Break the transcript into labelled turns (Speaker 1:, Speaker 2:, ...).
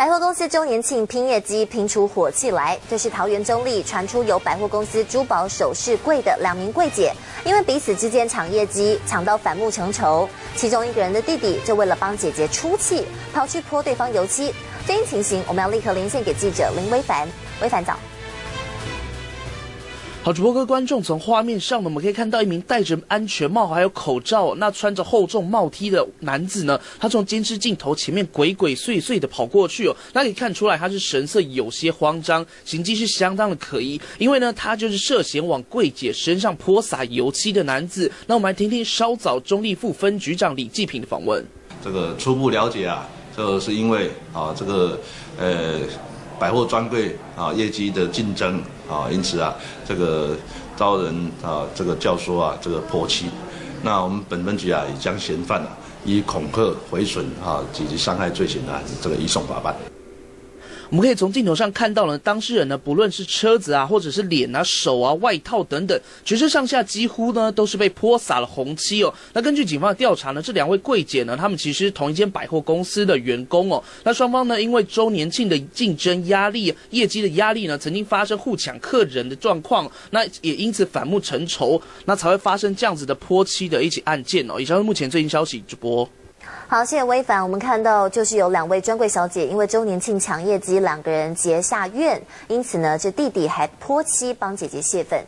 Speaker 1: 百货公司周年庆拼业绩拼出火气来，这是桃园中立传出有百货公司珠宝首饰柜的两名柜姐，因为彼此之间抢业绩，抢到反目成仇。其中一个人的弟弟就为了帮姐姐出气，跑去泼对方油漆。这一情形，我们要立刻连线给记者林威凡。威凡早。
Speaker 2: 好，主播各位观众，从画面上呢，我们可以看到一名戴着安全帽还有口罩，那穿着厚重帽 T 的男子呢，他从监视镜头前面鬼鬼祟祟的跑过去哦，那可以看出来他是神色有些慌张，行迹是相当的可疑，因为呢，他就是涉嫌往柜姐身上泼洒油漆的男子。那我们来听听稍早中立副分局长李继平的访问。
Speaker 3: 这个初步了解啊，这是因为啊，这个呃。百货专柜啊，业绩的竞争啊，因此啊，这个遭人啊，这个教唆啊，这个泼漆。那我们本分局啊，已将嫌犯啊，以恐吓、毁损啊以及伤害罪行啊，这个移送法办。
Speaker 2: 我们可以从镜头上看到呢，当事人呢，不论是车子啊，或者是脸啊、手啊、外套等等，全身上下几乎呢都是被泼洒了红漆哦。那根据警方的调查呢，这两位柜姐呢，他们其实是同一间百货公司的员工哦。那双方呢，因为周年庆的竞争压力、业绩的压力呢，曾经发生互抢客人的状况，那也因此反目成仇，那才会发生这样子的泼漆的一起案件哦。以上是目前最新消息，主播。
Speaker 1: 好，谢谢微凡。我们看到就是有两位专柜小姐，因为周年庆抢业绩，两个人结下怨，因此呢，这弟弟还泼漆帮姐姐泄愤。